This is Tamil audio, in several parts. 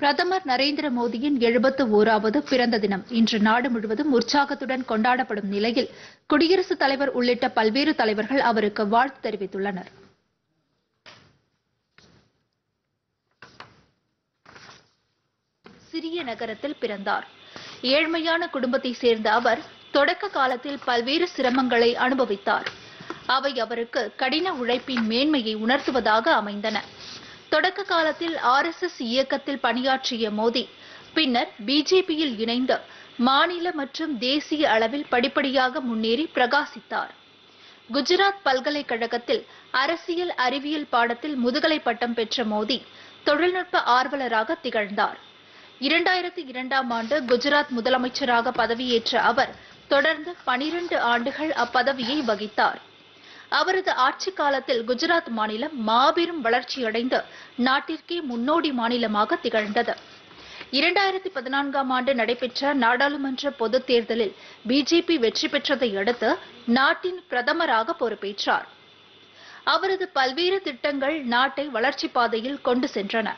பிரதமர் நரேந்திர மோடியின் எழுபத்து ஓராவது பிறந்த தினம். இன்று நாடு முழுவதும் உற்சாகத்துடன் கொண்டாடப்படும் நிலையில் குடியரசுத் தலைவர் உள்ளிட்ட பல்வேறு தலைவர்கள் அவருக்கு வாழ்த்து தெரிவித்துள்ளனர். சிறிய நகரத்தில் பிறந்தார். ஏழ்மையான குடும்பத்தைச் சேர்ந்த அவர் தொடக்க காலத்தில் பல்வேறு சிரமங்களை அனுபவித்தார். அவை அவருக்கு கடின உழைப்பின் மேன்மையை உணர்த்துவதாக அமைந்தன. தொடக்க காலத்தில் ஆர்எஸ்எஸ் இயக்கத்தில் பணியாற்றிய மோடி பின்னர் பிஜேபியில் இணைந்து மாநில மற்றும் தேசிய அளவில் படிப்படியாக முன்னேறி பிரகாசித்தார். குஜராத் பல்கலைக்கழகத்தில் அரசியல் அறிவியல் பாடத்தில் முதுகலை பட்டம் பெற்ற மோடி தொழில்நுட்ப ஆர்வலராக திகழ்ந்தார். இரண்டாயிரத்தி இரண்டாம் ஆண்டு குஜராத் முதலமைச்சராக பதவியேற்ற அவர் தொடர்ந்து பனிரண்டு ஆண்டுகள் அப்பதவியை வகித்தார். அவரது ஆட்சி காலத்தில் குஜராத் மாநிலம் மாபெரும் வளர்ச்சியடைந்து நாட்டிற்கே முன்னோடி மாநிலமாக திகழ்ந்தது. இரண்டாயிரத்தி பதினான்காம் ஆண்டு நடைபெற்ற நாடாளுமன்ற பொதுத் தேர்தலில் பிஜேபி வெற்றி பெற்றதை அடுத்து நாட்டின் பிரதமராக பொறுப்பேற்றார். அவரது பல்வேறு திட்டங்கள் நாட்டை வளர்ச்சிப் பாதையில் கொண்டு சென்றன.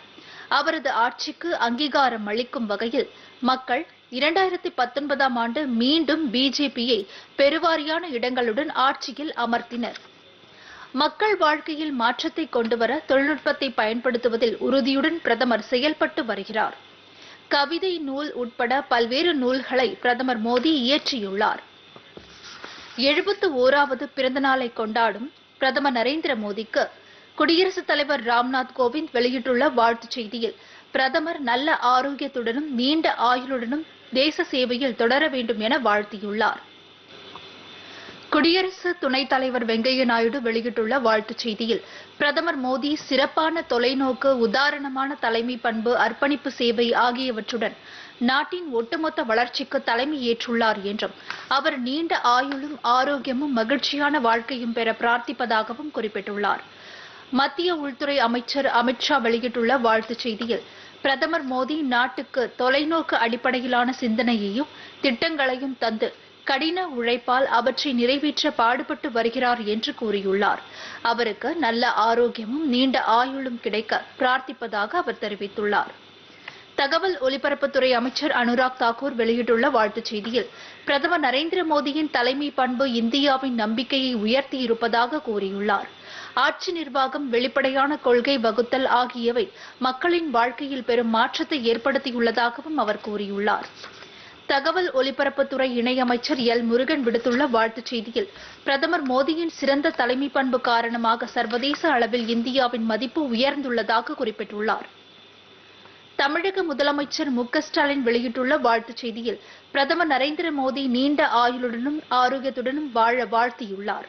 அவரது ஆட்சிக்கு அங்கீகாரம் அளிக்கும் வகையில் மக்கள் இரண்டாயிரத்தி பத்தொன்பதாம் ஆண்டு மீண்டும் பிஜேபியை பெருவாரியான இடங்களுடன் ஆட்சியில் அமர்த்தினர். மக்கள் வாழ்க்கையில் மாற்றத்தை கொண்டுவர தொழில்நுட்பத்தை பயன்படுத்துவதில் உறுதியுடன் பிரதமர் செயல்பட்டு வருகிறார். கவிதை நூல் உட்பட பல்வேறு நூல்களை பிரதமர் மோடி இயற்றியுள்ளார். எழுபத்து ஓராவது பிறந்தநாளை கொண்டாடும் பிரதமர் நரேந்திர மோடிக்கு குடியரசுத் தலைவர் ராம்நாத் கோவிந்த் வெளியிட்டுள்ள வாழ்த்துச் செய்தியில் பிரதமர் நல்ல ஆரோக்கியத்துடனும் நீண்ட ஆயுளுடனும் தேச சேவையில் தொடர வேண்டும் என வாழ்த்தியுள்ளார். குடியரசு துணைத் தலைவர் வெங்கையா நாயுடு வெளியிட்டுள்ள வாழ்த்துச் செய்தியில் பிரதமர் மோடி சிறப்பான தொலைநோக்கு உதாரணமான தலைமை பண்பு அர்ப்பணிப்பு சேவை ஆகியவற்றுடன் நாட்டின் ஒட்டுமொத்த வளர்ச்சிக்கு தலைமை ஏற்றுள்ளார் என்றும் அவர் நீண்ட ஆயுளும் ஆரோக்கியமும் மகிழ்ச்சியான வாழ்க்கையும் பெற பிரார்த்திப்பதாகவும் குறிப்பிட்டுள்ளார். மத்திய உள்துறை அமைச்சர் அமித்ஷா வெளியிட்டுள்ள வாழ்த்துச் செய்தியில் பிரதமர் மோடி நாட்டுக்கு தொலைநோக்கு அடிப்படையிலான சிந்தனையையும் திட்டங்களையும் தந்து கடின உழைப்பால் அவற்றை நிறைவேற்ற பாடுபட்டு வருகிறார் என்று கூறியுள்ளார். அவருக்கு நல்ல ஆரோக்கியமும் நீண்ட ஆயுளும் கிடைக்க பிரார்த்திப்பதாக அவர் தெரிவித்துள்ளார். தகவல் ஒலிபரப்புத்துறை அமைச்சர் அனுராக் தாக்கூர் வெளியிட்டுள்ள வாழ்த்துச் செய்தியில் பிரதமர் நரேந்திர மோடியின் தலைமை பண்பு இந்தியாவின் நம்பிக்கையை உயர்த்தியிருப்பதாக கூறியுள்ளார். ஆட்சி நிர்வாகம் வெளிப்படையான கொள்கை வகுத்தல் ஆகியவை மக்களின் வாழ்க்கையில் பெரும் மாற்றத்தை ஏற்படுத்தியுள்ளதாகவும் அவர் கூறியுள்ளார். தகவல் ஒலிபரப்புத்துறை இணையமைச்சர் எல். முருகன் விடுத்துள்ள வாழ்த்துச் செய்தியில் பிரதமர் மோடியின் சிறந்த தலைமை பண்பு காரணமாக சர்வதேச அளவில் இந்தியாவின் மதிப்பு உயர்ந்துள்ளதாக குறிப்பிட்டுள்ளார். தமிழக முதலமைச்சர் மு க ஸ்டாலின் வெளியிட்டுள்ள வாழ்த்துச் செய்தியில் பிரதமர் நரேந்திர மோடி நீண்ட ஆயுளுடனும் ஆரோக்கியத்துடனும் வாழ வாழ்த்தியுள்ளார்.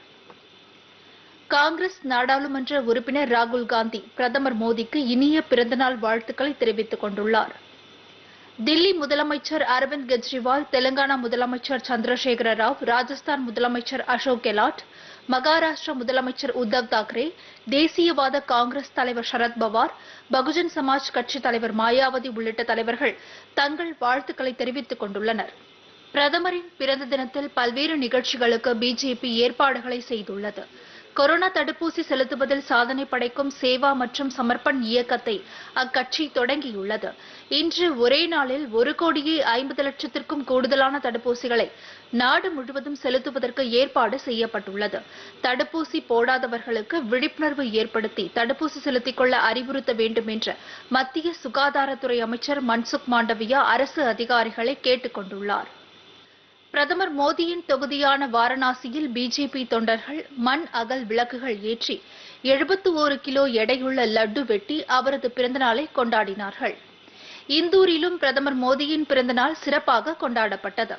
காங்கிரஸ் நாடாளுமன்ற உறுப்பினர் ராகுல் காந்தி பிரதமர் மோடிக்கு இனிய பிறந்தநாள் வாழ்த்துக்களை தெரிவித்துக் கொண்டுள்ளார். தில்லி முதலமைச்சர் அரவிந்த் கெஜ்ரிவால் தெலங்கானா முதலமைச்சர் சந்திரசேகர ராவ் ராஜஸ்தான் முதலமைச்சர் அசோக் கெலாட் மகாராஷ்டிரா முதலமைச்சர் உத்தவ் தாக்கரே தேசியவாத காங்கிரஸ் தலைவர் சரத் பவார் பகுஜன் சமாஜ் கட்சி தலைவர் மாயாவதி உள்ளிட்ட தலைவர்கள் தங்கள் வாழ்த்துக்களை தெரிவித்துக் கொண்டுள்ளனர். பிரதமரின் பிறந்த தினத்தில் பல்வேறு நிகழ்ச்சிகளுக்கு பிஜேபி ஏற்பாடுகளை செய்துள்ளது. கொரோனா தடுப்பூசி செலுத்துவதில் சாதனை படைக்கும் சேவா மற்றும் சமர்ப்பண் இயக்கத்தை அக்கட்சி தொடங்கியுள்ளது. இன்று ஒரே நாளில் ஒரு கோடியே ஐம்பது லட்சத்திற்கும் கூடுதலான தடுப்பூசிகளை நாடு முழுவதும் செலுத்துவதற்கு ஏற்பாடு செய்யப்பட்டுள்ளது. தடுப்பூசி போடாதவர்களுக்கு விழிப்புணர்வு ஏற்படுத்தி தடுப்பூசி செலுத்திக் கொள்ள அறிவுறுத்த வேண்டும் என்று மத்திய சுகாதாரத்துறை அமைச்சர் மன்சுக் மாண்டவியா அரசு அதிகாரிகளை கேட்டுக் கொண்டுள்ளார். பிரதமர் மோடியின் தொகுதியான வாரணாசியில் பிஜேபி தொண்டர்கள் மண் அகல் விளக்குகள் ஏற்றி எழுபத்து ஒரு கிலோ எடையுள்ள லட்டு வெட்டி அவரது பிறந்தநாளை கொண்டாடினார்கள். இந்தூரிலும் பிரதமர் மோடியின் பிறந்தநாள் சிறப்பாக கொண்டாடப்பட்டது.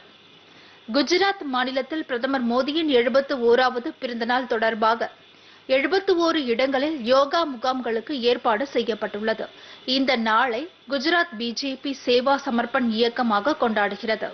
குஜராத் மாநிலத்தில் பிரதமர் மோடியின் எழுபத்து ஓராவது பிறந்தநாள் தொடர்பாக எழுபத்து ஓரு இடங்களில் யோகா முகாம்களுக்கு ஏற்பாடு செய்யப்பட்டுள்ளது. இந்த நாளை குஜராத் பிஜேபி சேவா சமர்ப்பண் இயக்கமாக கொண்டாடுகிறது.